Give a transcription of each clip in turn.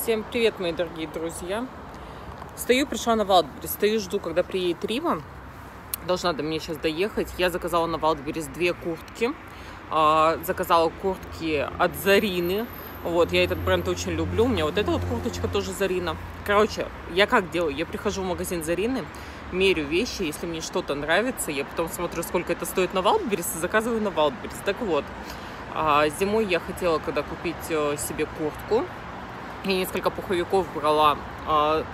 Всем привет, мои дорогие друзья. Стою, пришла на Валдберрис. Стою, жду, когда приедет Рима. Должна до меня сейчас доехать. Я заказала на Валдберрис две куртки. А, Заказала куртки от Зарины. Вот, я этот бренд очень люблю. У меня вот эта вот курточка тоже Зарина. Короче, я как делаю? Я прихожу в магазин Зарины, мерю вещи. Если мне что-то нравится, я потом смотрю, сколько это стоит на Валдберрис, и заказываю на Валдберрис. Так вот, а, зимой я хотела, когда купить э, себе куртку, я несколько пуховиков брала. а,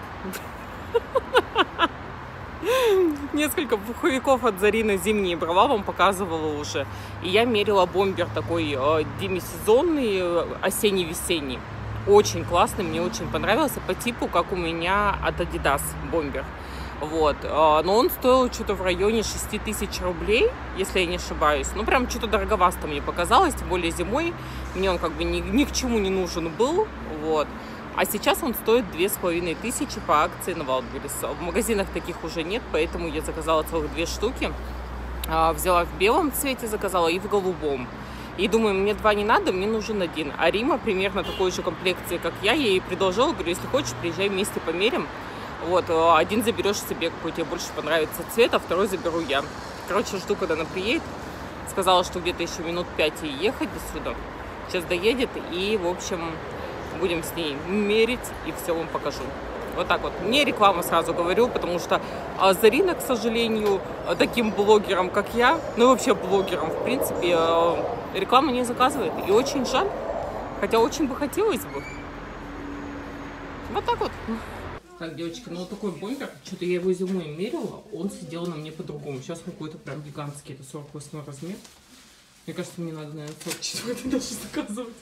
Несколько пуховиков от Зарины зимние брала, вам показывала уже. И я мерила бомбер такой э, демисезонный, осенний-весенний. Очень классный, мне очень понравился, по типу, как у меня от Adidas бомбер. Вот. а, Но он стоил что-то в районе 6 тысяч рублей, если я не ошибаюсь. Ну, прям что-то дороговасто мне показалось, тем более зимой. Мне он как бы ни, ни к чему не нужен был. Вот. А сейчас он стоит две с половиной тысячи по акции на Wildberries. В магазинах таких уже нет, поэтому я заказала целых две штуки. А, Взяла в белом цвете, заказала и в голубом. И думаю, мне два не надо, мне нужен один. А Рима примерно такой же комплекции, как я. Я ей предложила, говорю, если хочешь, приезжай вместе померим. Вот, э, один заберешь себе, какой тебе больше понравится цвет, а второй заберу я. Короче, жду, когда она приедет. Сказала, что где-то еще минут пять ей ехать до сюда. Сейчас доедет, и, в общем, будем с ней мерить, и все вам покажу. Вот так вот. Не реклама сразу говорю, потому что а, Зарина, к сожалению, таким блогерам, как я, ну и вообще блогерам, в принципе, а, рекламу не заказывает. И очень жаль. Хотя очень бы хотелось бы. Вот так вот. Так, девочки, ну вот такой бомбер, что-то я его зимой мерила, он сидел на мне по-другому. Сейчас он какой-то прям гигантский, это 48 размер. Мне кажется, мне надо, наверное, 44 даже заказывать.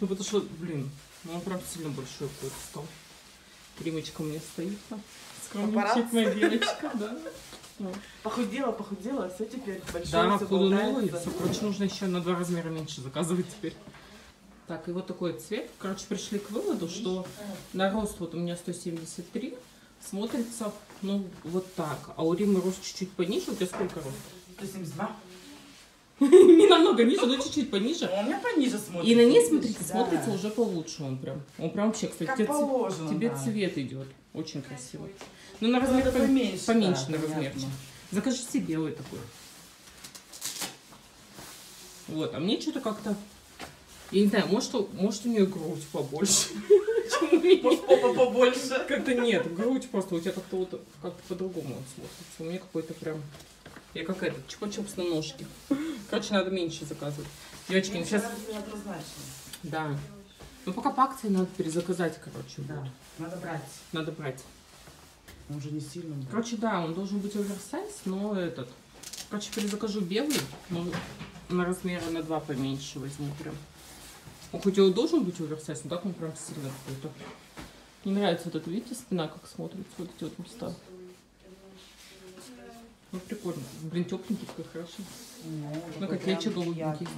Ну, потому что, блин, ну он прям сильно большой какой-то стал. Римочка у меня стоит там. Скромничает моя девочка, да. Ну. Похудела, похудела, все теперь большое, Да, худонула и все. Короче, нужно еще на два размера меньше заказывать теперь. Так, и вот такой цвет. Короче, пришли к выводу, что на рост вот у меня 173 смотрится, ну, вот так. А у Римы рост чуть-чуть пониже. У тебя сколько рост? 172. Не намного ниже, но чуть-чуть пониже. У меня пониже смотрится. И на ней, смотрите, Да. смотрится уже получше он прям. Он прям вообще, кстати, Как тебе, ц- положено, тебе да. цвет идет. Очень красиво. Ну, на Ну, размер поменьше, поменьше да, на размерчик. Закажи себе белый такой. Вот, а мне что-то как-то... Я не знаю, может, у- может у нее грудь побольше, чем у меня. Может, попа побольше. Как-то нет, грудь просто у тебя как-то вот как-то по-другому он смотрится. У меня какой-то прям... Я как этот, чупа-чупс на ножке. Короче, надо меньше заказывать. Девочки, ну сейчас... Да. Ну, пока по акции надо перезаказать, короче. Да, надо брать. Надо брать. Он уже не сильно. да. Короче, да, он должен быть оверсайз, но этот... Короче, перезакажу белый, но на размера на два поменьше возьму прям. Он хоть и должен быть оверсайз, но так он прям сильно какой-то. Мне нравится вот это, видите, спина как смотрится, вот эти вот места. Ну, прикольно. Блин, тепленький такой, хорошо. Ну, Ну, как прям голубенький.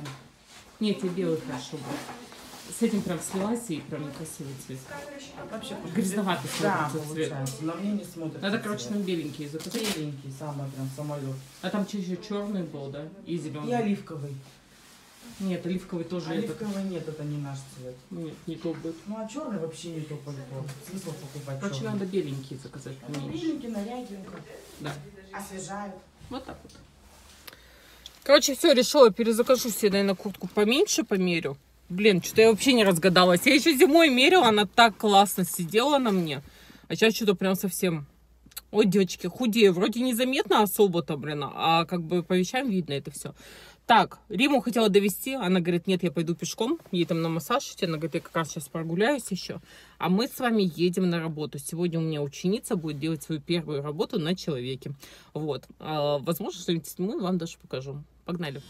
Нет, тебе белый хорошо будет. С этим прям слилась и прям некрасивый цвет. Вообще, Грязноватый Да, цвет. На мне не смотрится. Надо, короче, нам беленькие заказать. Беленький, самый прям самолет. А там еще черный был, да? И зеленый. И оливковый. Нет, оливковый тоже этот. Оливковый нет, это не наш цвет. Нет, не то будет. Ну, а черный вообще не то по-любому. Смысл покупать Короче, черный? надо беленькие заказать поменьше. Беленький, нарядненько. Да. Освежает. Вот так вот. Короче, все, решила, перезакажу себе, наверное, куртку поменьше померю. Блин, что-то я вообще не разгадалась. Я еще зимой мерила, она так классно сидела на мне. А сейчас что-то прям совсем... Ой, девочки, худею. Вроде незаметно особо-то, блин, а как бы по вещам видно это все. Так, Риму хотела довести, она говорит, нет, я пойду пешком, ей там на массаж идти, она говорит, я как раз сейчас прогуляюсь еще, а мы с вами едем на работу. Сегодня у меня ученица будет делать свою первую работу на человеке. Вот, А, возможно, что-нибудь и вам даже покажу. Погнали.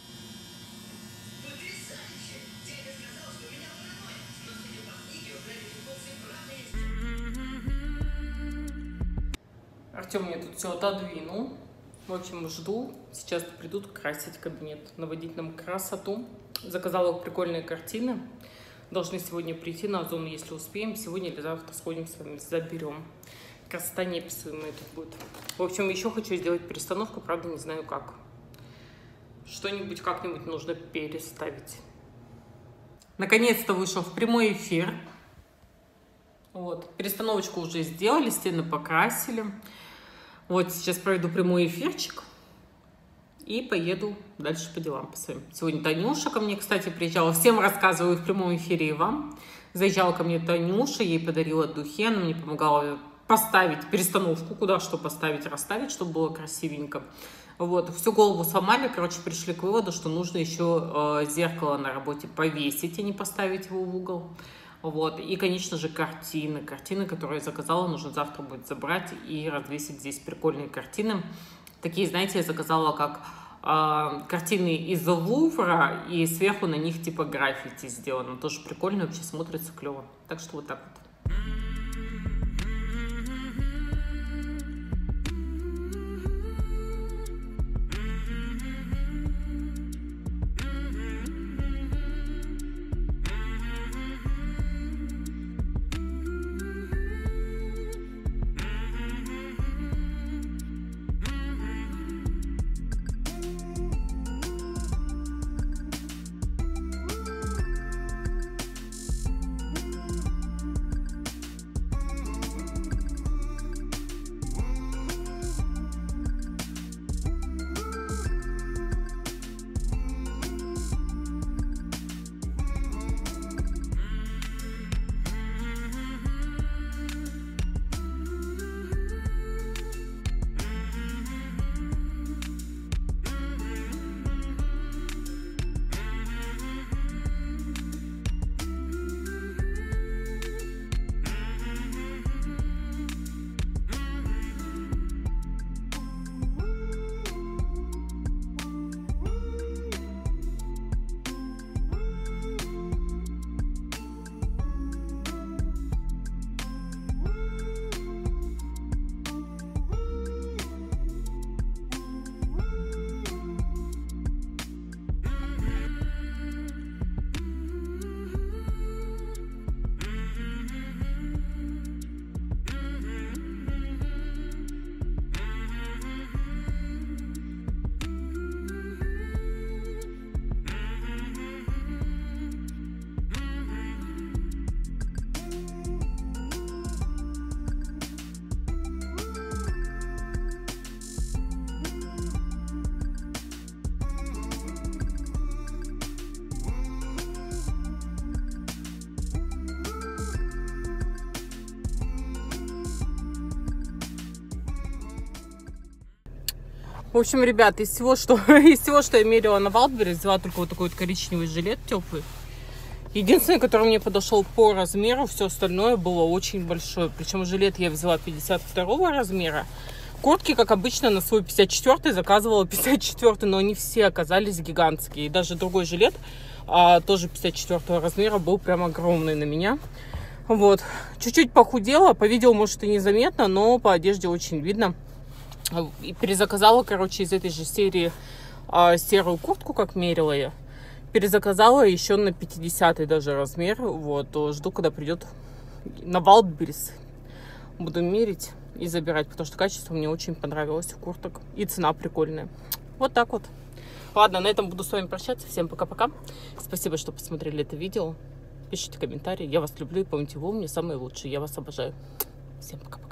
Артем мне тут все отодвинул. В общем, жду. Сейчас придут красить кабинет, наводить нам красоту. Заказала прикольные картины. Должны сегодня прийти на Озон, если успеем. Сегодня или завтра сходим с вами, заберем. Красота неописуемая тут будет. В общем, еще хочу сделать перестановку, правда, не знаю как. Что-нибудь как-нибудь нужно переставить. Наконец-то вышел в прямой эфир. Вот, перестановочку уже сделали, стены покрасили. Вот сейчас проведу прямой эфирчик и поеду дальше по делам по своим. Сегодня Танюша ко мне, кстати, приезжала. Всем рассказываю в прямом эфире и вам. Заезжала ко мне Танюша, ей подарила духи, она мне помогала поставить перестановку, куда что поставить, расставить, чтобы было красивенько. Вот, всю голову сломали, короче, пришли к выводу, что нужно еще э, зеркало на работе повесить, а не поставить его в угол. Вот. И, конечно же, картины. Картины, которые я заказала, нужно завтра будет забрать и развесить здесь прикольные картины. Такие, знаете, я заказала как э, картины из Лувра, и сверху на них типа граффити сделано. Тоже прикольно, вообще смотрится клево. Так что вот так вот. В общем, ребят, из всего, что, из всего, что я мерила на Валбере, взяла только вот такой вот коричневый жилет теплый. Единственный, который мне подошел по размеру, все остальное было очень большое. Причем жилет я взяла 52 размера. Куртки, как обычно, на свой 54 заказывала 54 но они все оказались гигантские. И даже другой жилет, а, тоже 54 размера, был прям огромный на меня. Вот. Чуть-чуть похудела. По видео, может, и незаметно, но по одежде очень видно. И перезаказала, короче, из этой же серии а, серую куртку, как мерила я. Перезаказала еще на 50 даже размер. Вот, жду, когда придет на Wildberries. Буду мерить и забирать, потому что качество мне очень понравилось у курток. И цена прикольная. Вот так вот. Ладно, на этом буду с вами прощаться. Всем пока-пока. Спасибо, что посмотрели это видео. Пишите комментарии. Я вас люблю и помните, вы у меня самые лучшие. Я вас обожаю. Всем пока.